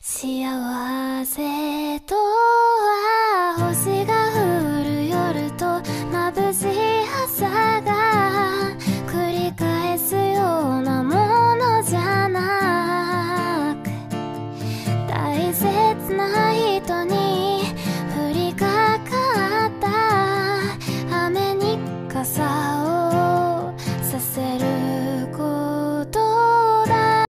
幸せとは星が降る夜と眩しい朝が繰り返すようなものじゃなく大切な人に降りかかった。雨に傘をさせる。